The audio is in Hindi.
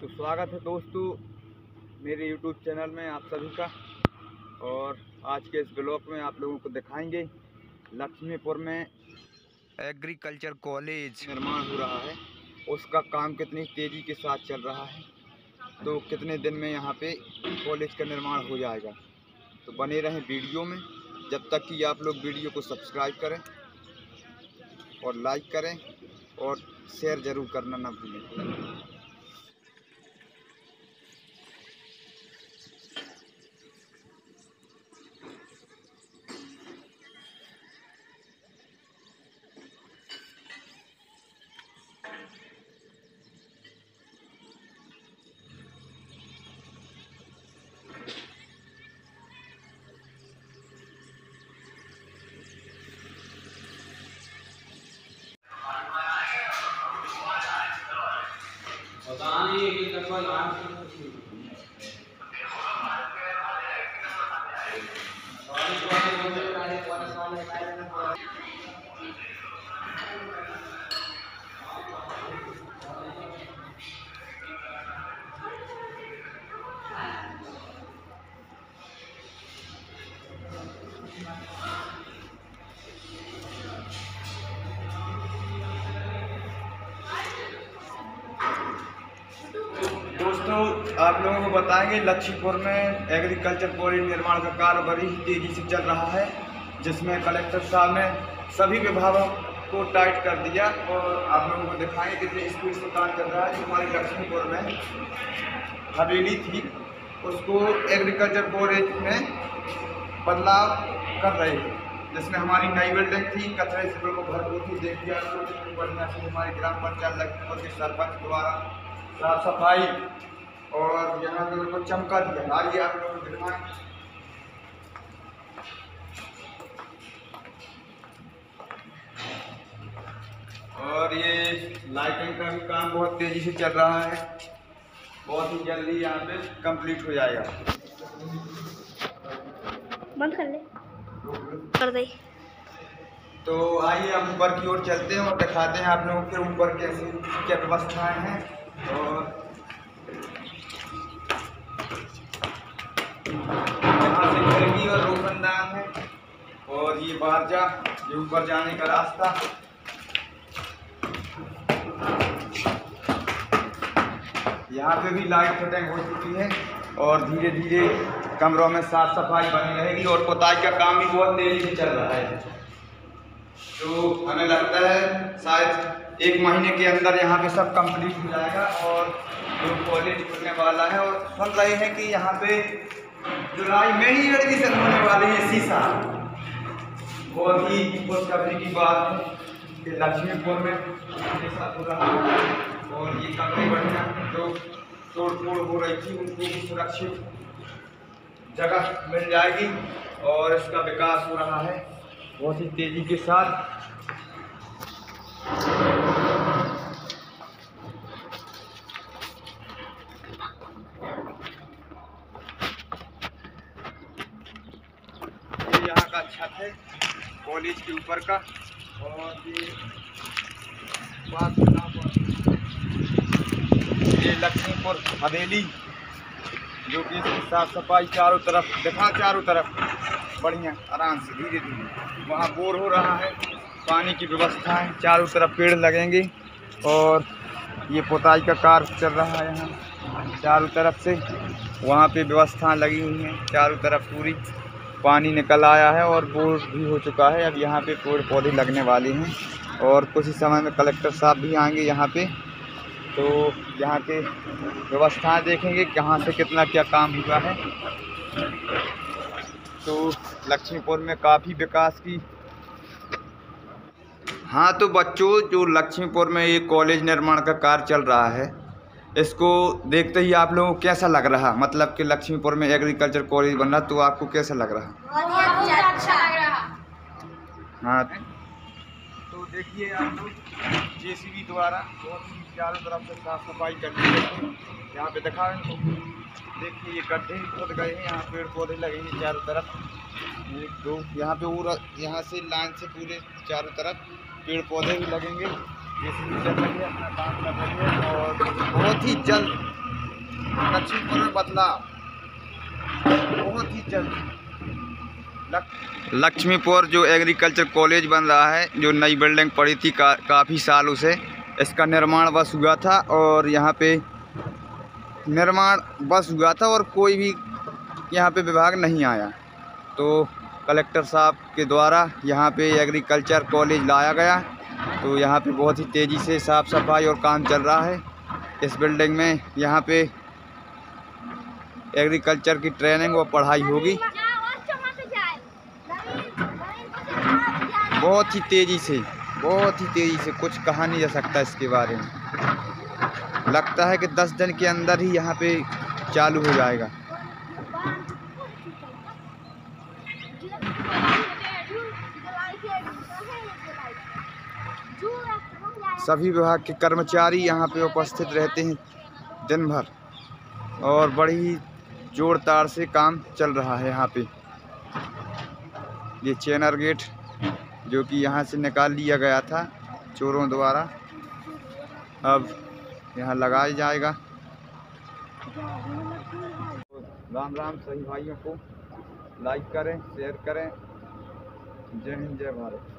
तो स्वागत है दोस्तों मेरे YouTube चैनल में आप सभी का। और आज के इस ब्लॉग में आप लोगों को दिखाएँगे लक्ष्मीपुर में एग्रीकल्चर कॉलेज निर्माण हो रहा है। उसका काम कितनी तेज़ी के साथ चल रहा है। तो कितने दिन में यहाँ पे कॉलेज का निर्माण हो जाएगा। तो बने रहें वीडियो में। जब तक कि आप लोग वीडियो को सब्सक्राइब करें और लाइक करें और शेयर ज़रूर करना ना भूलें। पता नहीं कि डब्बा लाल दोस्तों आप लोगों को बताएँगे, लक्ष्मीपुर में एग्रीकल्चर कॉलेज निर्माण का कार्य बड़ी ही तेज़ी से चल रहा है, जिसमें कलेक्टर साहब ने सभी विभागों को टाइट कर दिया और आप लोगों को दिखाएँगे कितनी स्पीड से काम चल रहा है हमारी लक्ष्मीपुर में हवेली थी, उसको एग्रीकल्चर कॉलेज में बदलाव कर रहे हैं, जिसमें हमारी नई बिल्डिंग थी, कचरे से को भरपूर थी आपको कितनी बढ़िया से हमारी ग्राम पंचायत लक्ष्मीपुर के सरपंच द्वारा साफ़ सफ़ाई और यहाँ पे उनको चमका दिया आइए आप लोगों को दिखाएँ और ये लाइटिंग का भी काम बहुत तेज़ी से चल रहा है। बहुत ही जल्दी यहाँ पे कंप्लीट हो जाएगा। बंद कर ले। कर दे। तो आइए हम ऊपर की ओर चलते हैं और दिखाते हैं आप लोगों के ऊपर कैसे क्या व्यवस्थाएँ हैं। और यहाँ से खिड़की और रोशनदान है। और ये बारजा, ये ऊपर जाने का रास्ता। यहाँ पे भी लाइट फिटिंग हो चुकी है और धीरे धीरे कमरों में साफ़ सफ़ाई बनी रहेगी और पुताई का काम भी बहुत तेज़ी से चल रहा है। तो हमें लगता है शायद एक महीने के अंदर यहाँ पे सब कंप्लीट हो जाएगा और जो कॉलेज खुलने वाला है और सुन रहे हैं कि यहाँ पे जुलाई में ही एडमिशन होने वाली है शीशा बहुत ही खुशखबरी की बात है कि लक्ष्मीपुर में और ये काफ़ी बढ़िया जो तोड़ फोड़ हो रही थी, उनको भी सुरक्षित जगह मिल जाएगी और इसका विकास हो रहा है। बहुत ही तेज़ी के साथ का छत है, कॉलेज के ऊपर का। और ये ये लक्ष्मीपुर हवेली, जो कि इसकी साफ़ सफ़ाई चारों तरफ़, दिखा चारों तरफ़, बढ़िया, आराम से, धीरे धीरे। वहाँ बोर हो रहा है, पानी की व्यवस्था है, चारों तरफ़ पेड़ लगेंगे। और ये पुताई का कार्य चल रहा है यहाँ, चारों तरफ़ से। वहाँ पे व्यवस्था लगी हुई हैं, चारों तरफ़ पूरी। पानी निकल आया है और बोर भी हो चुका है। अब यहाँ पे पेड़ पौधे लगने वाले हैं और कुछ ही समय में कलेक्टर साहब भी आएँगे यहाँ पे। तो यहाँ के व्यवस्थाएँ देखेंगे कहाँ से कितना क्या काम हुआ है। तो लक्ष्मीपुर में काफ़ी विकास की। हाँ तो बच्चों, जो लक्ष्मीपुर में ये कॉलेज निर्माण का कार्य चल रहा है इसको देखते ही आप लोगों को कैसा लग रहा? मतलब कि लक्ष्मीपुर में एग्रीकल्चर कॉलेज बन रहा तो आपको कैसा लग रहा? अच्छा लग रहा हाँ। तो देखिए आप लोग, जेसीबी द्वारा बहुत ही चारों तरफ़ से साफ़ सफ़ाई करनी है। यहाँ पे दिखा रहे देखिए ये गड्ढे खोद गए हैं, यहाँ पेड़ पौधे लगे हैं चारों तरफ़। एक दो, यहाँ पे पूरा, यहाँ से लाइन से पूरे चारों तरफ़ पेड़ पौधे भी लगेंगे। बहुत ही जल्द लक्ष्मीपुर में बदलाव। बहुत ही जल्द। लक्ष्मीपुर जो एग्रीकल्चर कॉलेज बन रहा है जो नई बिल्डिंग पड़ी थी का, काफ़ी सालों से इसका निर्माण बस हुआ था और यहाँ पे निर्माण बस हुआ था और कोई भी यहाँ पे विभाग नहीं आया। तो कलेक्टर साहब के द्वारा यहाँ पे एग्रीकल्चर कॉलेज लाया गया। तो यहाँ पे बहुत ही तेज़ी से साफ़ सफ़ाई और काम चल रहा है। इस बिल्डिंग में यहाँ पे एग्रीकल्चर की ट्रेनिंग व पढ़ाई होगी। बहुत ही तेज़ी से, बहुत ही तेज़ी से कुछ कहा नहीं जा सकता इसके बारे में। लगता है कि दस दिन के अंदर ही यहाँ पे चालू हो जाएगा। सभी विभाग के कर्मचारी यहाँ पे उपस्थित रहते हैं दिन भर और बड़ी ज़ोर तार से काम चल रहा है यहाँ पे। ये चैनर गेट जो कि यहाँ से निकाल लिया गया था चोरों द्वारा, अब यहाँ लगाया जाएगा। राम राम सही भाइयों को लाइक करें, शेयर करें। जय हिंद, जय भारत।